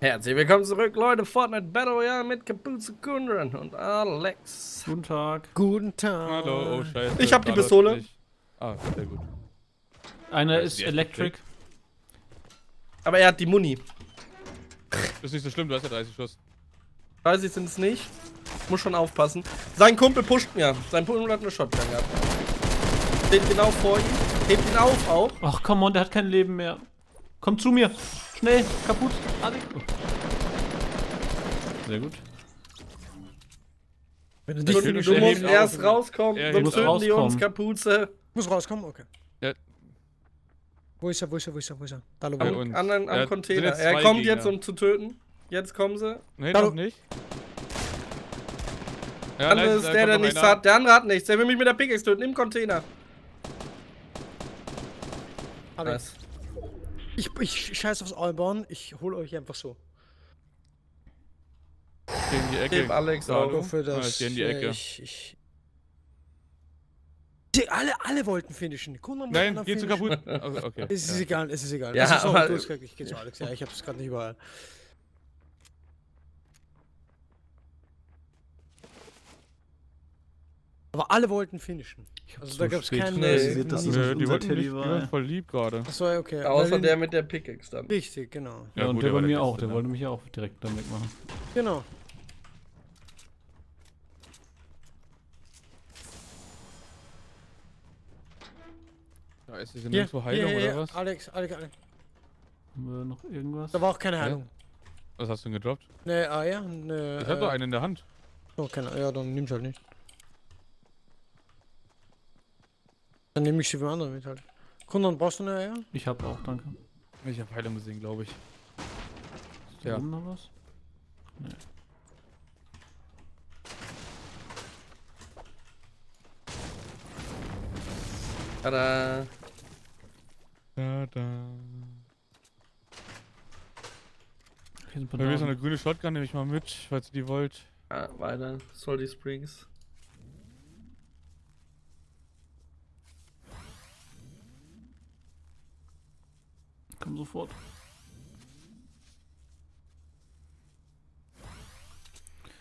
Herzlich willkommen zurück, Leute. Fortnite Battle Royale mit Kapuze Kundran und Alex. Guten Tag. Guten Tag. Hallo, oh scheiße. Ich hab die Pistole. Ah, sehr gut. Einer ist Electric. Aber er hat die Muni. Ist nicht so schlimm, du hast ja 30 Schuss. 30 sind es nicht. Muss schon aufpassen. Sein Kumpel pusht mir. Sein Kumpel hat eine Shotgun gehabt. Steht genau vor ihm. Hebt ihn auf auch. Ach, komm on, der hat kein Leben mehr. Komm zu mir. Schnell, kaputt. Alex. Sehr gut. Wenn du Du, dich du nur schnell musst erst rauskommen, Er sonst muss töten die uns rauskommen. Kapuze. muss rauskommen, okay. Ja. Wo ist er, wo ist er, wo ist er, wo ist er? Da, Bei Am, uns. anderen, am Ja, Container. jetzt Er kommt Gegner. jetzt, um zu töten. Jetzt kommen sie. Nee, Hallo. noch nicht. Ja, Der andere ist da der, der nichts einer. hat. Der andere hat nichts. Der will mich mit der Pickaxe töten im Container. Alex, ich, ich scheiß aufs Allborn, ich hol euch einfach so. Geh in die Ecke. Gib Alex. Nur für das. ich geh in die Ecke. Ich, ich, die, alle, alle wollten finishen. Kunden Nein, geh zu kaputt. Oh, okay. Es ist ja. egal, es ist egal. Ja, es ist aber- aber, du, ich geh zu Alex, ja, ich hab's gerade nicht überall. Aber alle wollten finishen. Also so da gab's spät keinen- dass Nee, das Nö, nicht die wollten nicht, war. voll lieb gerade. Achso, ja, okay. Außer der mit der Pickaxe dann. Richtig, genau. Ja, und gut, der bei mir auch, der wollte mich ja auch direkt dann wegmachen. Genau. Da ist Hier, nirgendwo Heilung hier, oder hier. was? Alex, Alex, Alex. Haben wir noch irgendwas? Da war auch keine? Heilung. Was hast du denn gedroppt? Ne, ah ja, ne. Ich hab doch einen in der Hand. Oh, keine Ja, dann nimm's halt nicht. Dann nehme ich sie für andere mit halt. Kunden, brauchst du eine Eier? Ich hab auch, danke. Ich hab Heilung gesehen, glaube ich. Ist da Ja. oben noch was? Tada. Da, da. Hier sind ein paar Bei mir ist noch Damen. eine grüne Shotgun, nehme ich mal mit, falls ihr die wollt. Ah, weiter. Salty Springs. Komm sofort.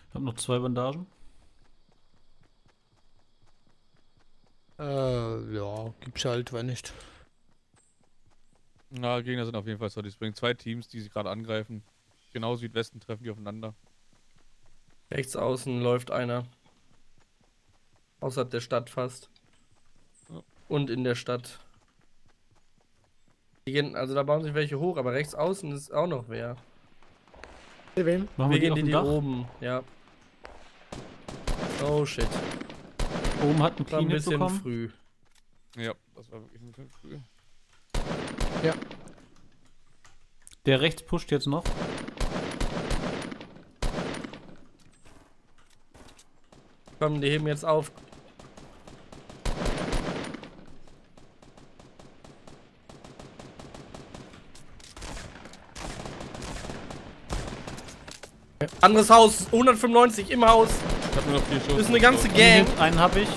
Ich hab noch zwei Bandagen. Äh, ja, gibt's halt, wenn nicht. Na, Gegner sind auf jeden Fall so. Die bringen zwei Teams, die sich gerade angreifen. Genau Südwesten treffen die aufeinander. Rechts außen läuft einer. Außerhalb der Stadt fast. Ja. Und in der Stadt. Die gehen, also da bauen sich welche hoch, aber rechts außen ist auch noch wer. Wem? Machen Wir wir gehen die, die oben, ja. Oh shit. Oben hat ein War ein Clean bisschen bekommen. früh. Ja, das war wirklich ein bisschen früh. Der rechts pusht jetzt noch. Komm, die heben jetzt auf. Anderes Haus, 195 im Haus. Ich hab nur noch vier Schuss. Das ist eine ganze Gang. Einen hab ich.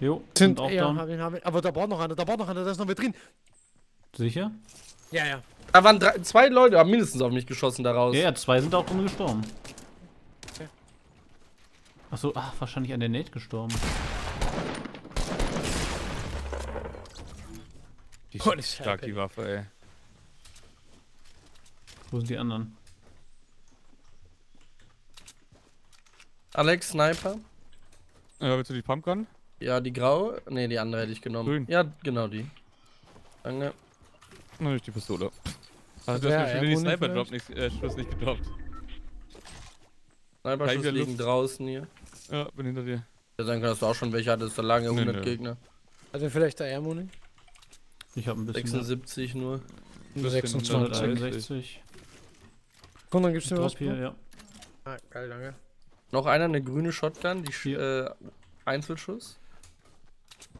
Jo, sind auch ja, hab ihn, hab ihn. Aber da baut noch einer, da baut noch einer, da ist noch wer drin. Sicher? Ja, ja. Da waren drei, zwei Leute, haben mindestens auf mich geschossen daraus. Ja, ja, zwei sind auch drin gestorben. Okay. Achso, ach, wahrscheinlich an der Nate gestorben. Die ist stark, die. Waffe, ey. Wo sind die anderen? Alex, Sniper. Ja, willst du die Pumpgun? Ja, die graue. Ne, die andere hätte ich genommen. Grün. Ja, genau die. Danke. Nein, nicht die Pistole. Also, du Ja, hast mir schon den Airmuni Sniper-Drop nicht, äh, Schuss nicht gedroppt. Sniper-Schuss wieder liegen Luft. draußen hier. Ja, bin hinter dir. Ja, sein kann, dass du auch schon welche hattest, da lagen ja Nee, 100 nee. Gegner. Also vielleicht der Airmuni. Ich hab ein bisschen. 76 nur. Bisschen 26. 261. Kunden, gibst du mir was? Hier, ja. Ah, geil, danke. Noch einer, eine grüne Shotgun, die Sch äh, Einzelschuss.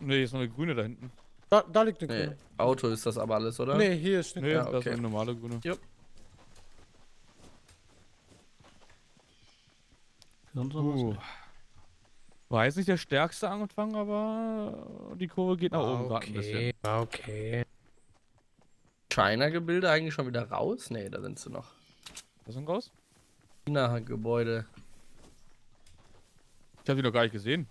Ne, hier ist noch eine grüne da hinten. Da, da liegt eine Nee, Grüne. Auto ist das aber alles, oder? Nee, hier ist eine Ne, Ja, das okay. ist eine normale grüne. Noch Uh. War jetzt nicht der stärkste Anfang, aber die Kurve geht nach oben gerade ein bisschen. okay. China-Gebilde eigentlich schon wieder raus? Nee, da sind sie noch. Was ist denn raus? China-Gebäude. Ich habe die noch gar nicht gesehen.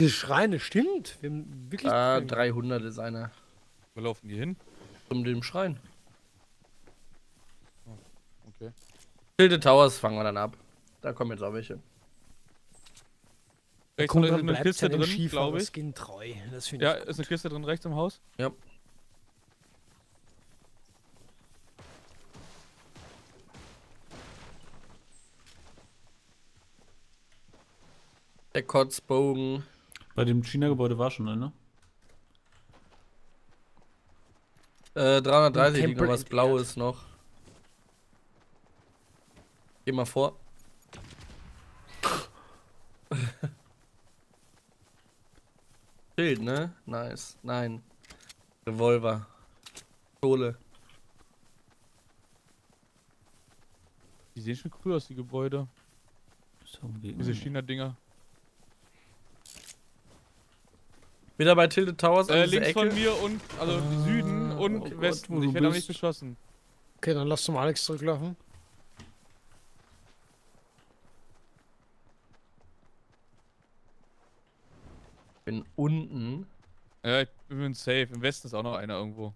Die Schreine, stimmt. Wir haben wirklich. Ah, 300 ist einer. Wo laufen die hin? Um den Schrein. Okay. Tilted Towers fangen wir dann ab. Da kommen jetzt auch welche. Rechts ist eine Kiste ja dem drin, glaube ich. Skin treu. Ja, ich. ist eine Kiste drin rechts im Haus. Ja. Der Kotzbogen. Bei dem China-Gebäude war schon einer. Äh, 330 liegt noch was. Blaues noch. Geh mal vor. Schild, ne? Nice. Nein. Revolver. Kohle. Die sehen schon cool aus, die Gebäude. So, Diese. China-Dinger. Wieder bei Tilted Towers Äh, links Ecke. von mir und, also Süden und oh Gott, Westen. du ich werde auch nicht beschossen. Okay, dann lass zum Alex zurücklaufen. bin unten. Ja, ich bin safe. Im Westen ist auch noch einer irgendwo.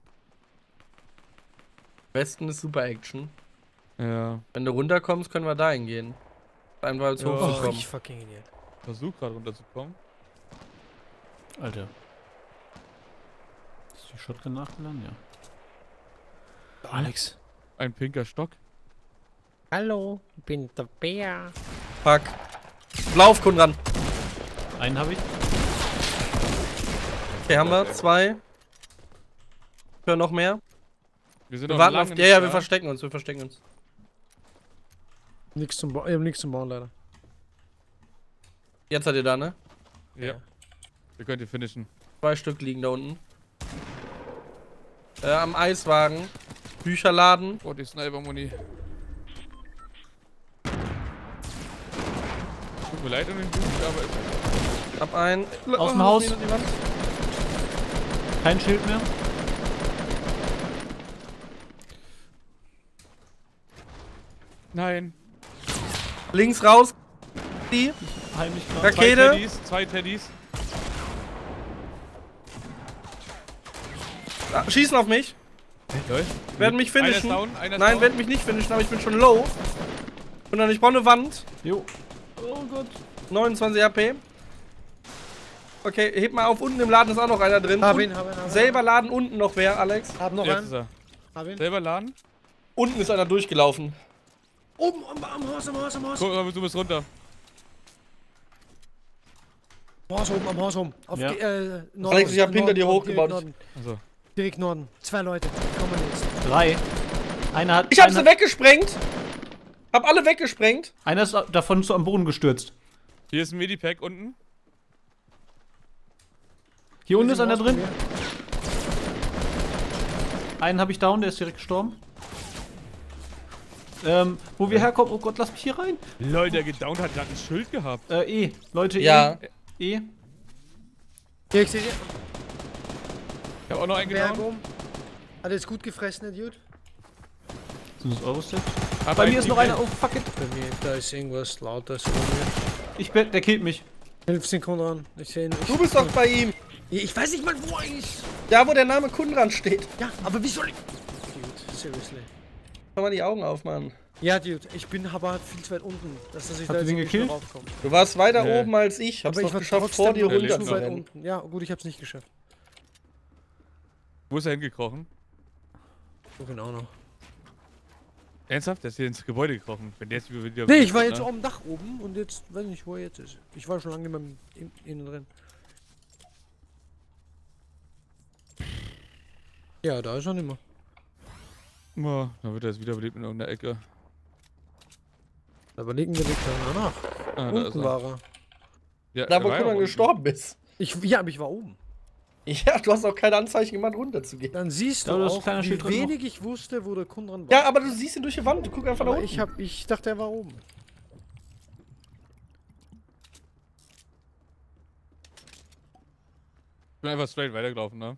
Westen ist super Action. Ja. Wenn du runterkommst, können wir dahin gehen. Einfach als Ja. Oh, hochzukommen. ich fucking Idiot. Versuch gerade runterzukommen. Alter. Ist die Shotgun nachgeladen? Ja. Alex. Ein pinker Stock. Hallo, ich bin der Bär. Fuck. Lauf, Kunran. Einen habe ich. Okay, haben wir. Zwei. Für noch mehr. Wir sind Wir warten auf. Ja, ja, wir verstecken uns. Wir verstecken uns. Nix zum Bauen. Ich hab nichts zum Bauen leider. Jetzt seid ihr da, ne? Ja. Wir könnt ihr finishen. Zwei Stück liegen da unten. Äh, am Eiswagen. Bücherladen. Oh, die Sniper-Muni. Tut mir leid um den Boost, aber ist Hab einen. Aus dem Haus. Kein Schild mehr. Nein. Links raus. Die. Heimlich. Rakete. Zwei. Teddys, zwei Teddys. Schießen auf mich. Lol. Werden mich finishen. down, Nein, down. werden mich nicht finishen, aber ich bin schon low. Und dann ich brauche eine Wand. Jo. Oh Gott. 29 HP. Okay, heb mal auf. Unten im Laden ist auch noch einer drin. Hab ihn, hab ihn, hab ihn. Selber Laden unten noch wer, Alex. Hab noch Jetzt einen. ist er. Hab ihn. Selber laden? Unten ist einer durchgelaufen. Oben am, am Haus, am Haus, am Haus. Guck mal, du bist runter. Am Haus oben, am Haus oben. Auf Ja. die, äh, Norden. Alex, ich hab hinter Norden, dir Norden, hochgebaut. Also. Direkt Norden. Zwei Leute. Kommen jetzt. Drei. Einer hat. Ich hab einer, sie weggesprengt. Hab alle weggesprengt. Einer ist davon zu am Boden gestürzt. Hier ist ein Medipack unten. Hier unten ist einer drin. Einen habe ich down, der ist direkt gestorben. Ähm, wo wir herkommen. Oh Gott, lass mich hier rein. Lol, der gedownt hat gerade ein Schild gehabt. Äh, E. Leute, Ja. E. E. Hier, ich seh dir. Ich hab auch noch einen oben. Hat er jetzt gut gefressen, der Dude? Sind das Eurostats? Hab Bei mir ist noch einer. Oh, fuck it. Bei mir, da ist irgendwas lauter. Mir. Ich bin, der killt mich. 15 Sekunden Ich sehe ihn. Ich, Du bist doch bei ihm. Ich weiß nicht mal, wo er ist. Da, wo der Name Kundran steht. Ja, aber wie soll ich. Dude, seriously. Kann man die Augen aufmachen. Ja, Dude, ich bin aber viel zu weit unten, dass er sich Habt da den jetzt nicht mehr gekillt? Du warst weiter Nee. oben als ich. Hab's Aber ich war geschafft, vor dir runter. Ja, gut, ich hab's nicht geschafft. Wo ist er hingekrochen? So genau noch. Ernsthaft? Der ist hier ins Gebäude gekrochen. Wenn der jetzt wieder. Nee, ich war jetzt ne? auf dem Dach oben und jetzt weiß nicht, wo er jetzt ist. Ich war schon lange nicht mehr im- innen drin. Ja, da ist er nicht mehr. Oh, dann wird er jetzt wiederbelebt in irgendeiner Ecke. Da überlegen wir liegt da nach. Ah, da ist Unten er. war er. Ja, Da, wo ja unten. gestorben ist. Ich, ja, aber ich war oben. Ja, du hast auch keine Anzeichen gemacht, runterzugehen. Dann siehst Ja, du ist auch, wie Schild wenig ich wusste, wo der Kundran war. Ja, aber du siehst ihn durch die Wand. Du guck einfach nach aber unten. ich, hab, ich dachte, er war oben. Ich bin einfach straight weitergelaufen, ne?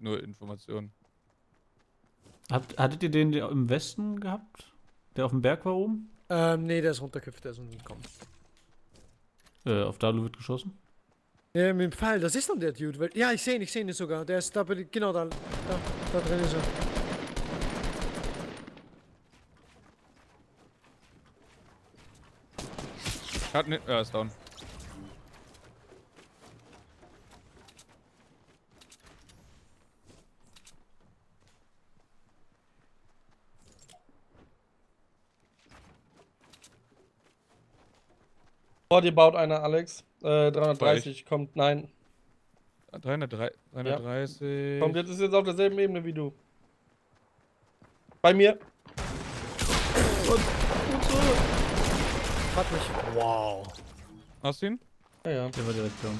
Nur Informationen. Habt, hattet ihr den im Westen gehabt? Der auf dem Berg war oben? Ähm, nee, der ist runtergekippt, der ist entkommen. Äh, auf Dalu wird geschossen. Ja, mit dem Pfeil, das ist doch der Dude. Weil, ja, ich sehe ihn, ich sehe ihn sogar. Der ist da, genau da, da, da drin ist er. Hat ne, ja, ist down. Vor dir baut einer, Alex. Äh, 330 kommt, nein. 303, 330. Kommt jetzt ist jetzt auf derselben Ebene wie du. Bei mir. Hat mich. Wow. Hast du ihn? Ja, ja. Der war direkt da.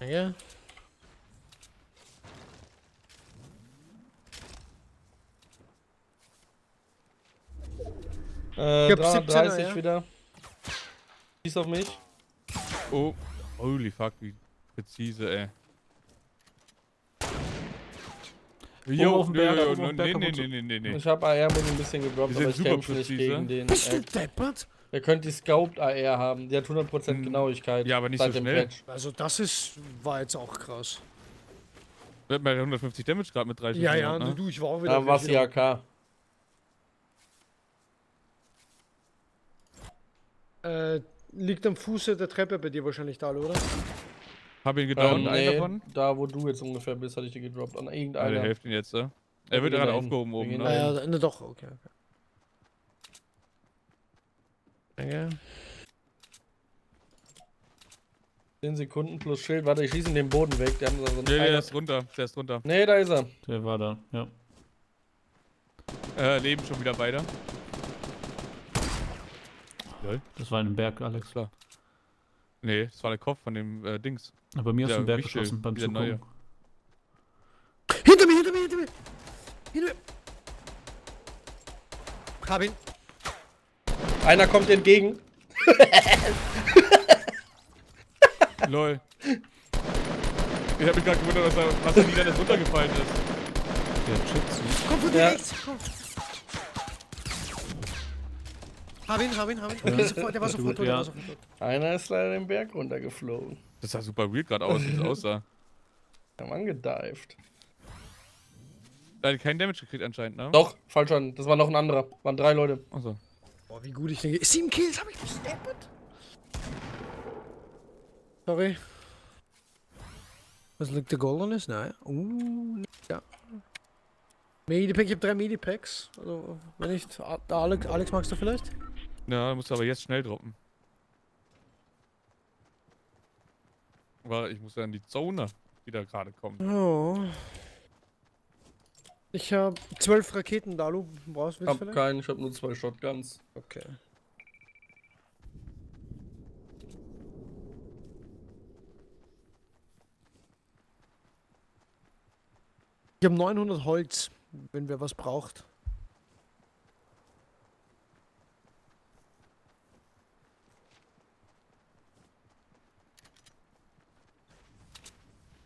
Ja. Äh, Ich hab 17er, 330 ja. wieder. Schieß auf mich. Oh, holy fuck, wie präzise, ey. Oben auf dem Berg, oben auf nee, nee, nee, nee, nee, nee. Ich habe AR mit ein bisschen gedroppt, aber sind ich super kämpfe nicht präzise. gegen den. Bist du Äh, deppert? Ihr könnt die Scoped AR haben. Die hat 100% Hm. Genauigkeit. Ja, aber nicht seit so dem schnell. Patch. Also, das ist. war jetzt auch krass. Wir hatten bei 150 Damage gerade mit 30 Ja, ja, ne? du, ich war auch wieder. Da war sie AK. Äh, liegt am Fuße der Treppe bei dir wahrscheinlich da, oder? Hab ihn Ähm, gedownt, einen nee, davon. da wo du jetzt ungefähr bist, hatte ich die gedroppt. An Eine irgendeiner. Hälfte jetzt, ne? Ja, Er wird wir gerade aufgehoben oben, ne? Ah, dahin. ja, ne, doch, okay, okay. Danke. 10 Sekunden plus Schild. Warte, ich schieße den Boden weg. Der haben so einen Nee, der ist runter, der ist runter. Nee, da ist er. Der war da, ja. Äh, leben schon wieder beide. Lol, Das war in einem Berg, Alex. klar. Nee, das war der Kopf von dem äh, Dings. Aber bei mir Der dem Berg geschossen beim Zugucken. Neue. Hinter mir, hinter mir, hinter mir! Hinter mir! Hab ihn. Einer kommt entgegen. Lol. Ich hab mich gerade gewundert, dass er, was er wieder alles runtergefallen ist. Der Jitsu. Komm von dir Ja. rechts! Komm. Hab ihn, hab ihn, hab ihn. Okay, sofort, der war sofort der ja. war sofort tot. Einer ist leider den Berg runtergeflogen. Das sah super weird gerade aus, wie es aussah. Wir haben angedived. Er hat keinen Damage gekriegt anscheinend, ne? Doch, falsch an. Das war noch ein anderer. Waren drei Leute. Achso. Boah, wie gut ich denke. Sieben Kills hab ich gesteppert. Sorry. Was liegt der Golden ist? Nein. Uh, ja. Medipack, ich hab drei Medipacks. Also, wenn nicht, Alex, Alex magst du vielleicht? Ja, musst du aber jetzt schnell droppen. Aber ich muss ja in die Zone, die da gerade kommt. Oh. Ich hab zwölf Raketen, Dalu. Brauchst du Hab vielleicht? keinen, ich hab nur zwei Shotguns. Okay. Ich habe 900 Holz, wenn wer was braucht.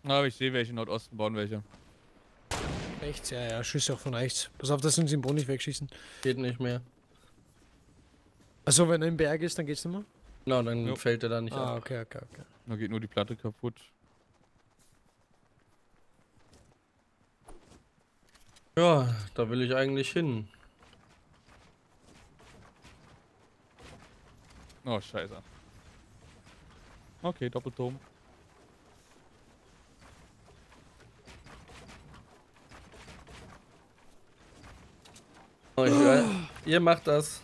Aber ich sehe welche, Nordosten bauen welche. Rechts, ja, ja, Schüsse auch von rechts. Pass auf, dass sie uns im Boden nicht wegschießen. Geht nicht mehr. Also wenn er im Berg ist, dann geht's nicht mehr? Na, dann Jo. fällt er da nicht Ah, ab. okay, okay, okay. Da geht nur die Platte kaputt. Ja, da will ich eigentlich hin. Oh, scheiße. Okay, Doppelturm. Oh, ich, äh, ihr macht das.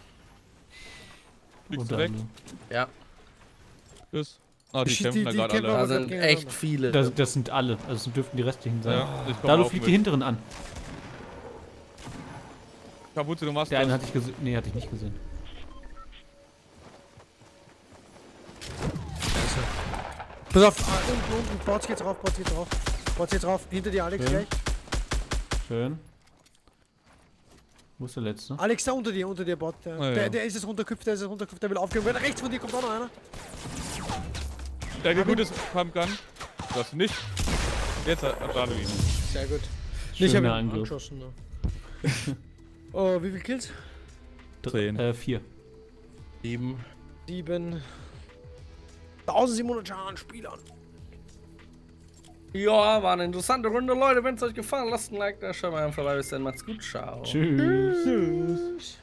Fliegst du weg? Ja, Tschüss. Ah, die Die- kämpfen die- da gerade da alle. aber- sind echt viele. Das, das sind alle. Also dürften die restlichen sein. Ja, Dalu fliegt mit. die hinteren an. Kapuze, du machst Der eine hatte ich gesehen. Nee, hatte ich nicht gesehen. Pass auf, ah, unten, unten, Bots geht's rauf, Bots geht's rauf. Bots geht's rauf, hinter dir Alex Okay. gleich. Schön. Wo ist der letzte? Alex, da unter dir, unter dir, Bot. Der, Ah, ja. der, der ist jetzt runtergeküpft, der ist jetzt runtergeküpft, der will aufgeben. Wenn rechts von dir kommt auch noch einer. Der geht gutes Pumpgun. Das nicht. Jetzt hat hat Daniel ihn. Sehr gut. ich habe ihn Angriff. angeschossen. Oh, wie viel Kills? Zehn. Äh, vier. Eben. Sieben. 1700 Schaden Spielern. Ja, war eine interessante Runde, Leute. Wenn es euch gefallen hat, lasst ein Like da. Schaut mal einfach vorbei. Bis dann. Macht's gut. Ciao. Tschüss.